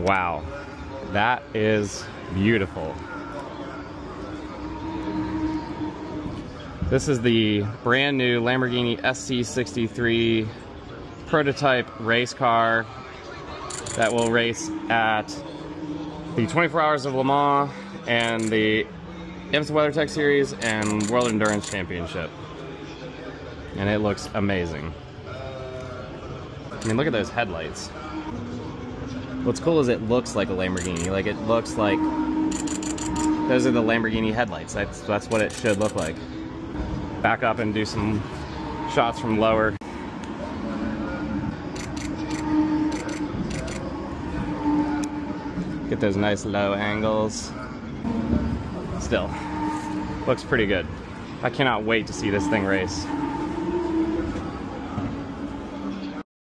Wow, that is beautiful. This is the brand new Lamborghini SC63 prototype race car that will race at the 24 Hours of Le Mans and the IMSA WeatherTech Series and World Endurance Championship. And it looks amazing. I mean, look at those headlights. What's cool is it looks like a Lamborghini. Like, it looks like... Those are the Lamborghini headlights. That's, that's what it should look like. Back up and do some shots from lower. Get those nice low angles. Still, looks pretty good. I cannot wait to see this thing race.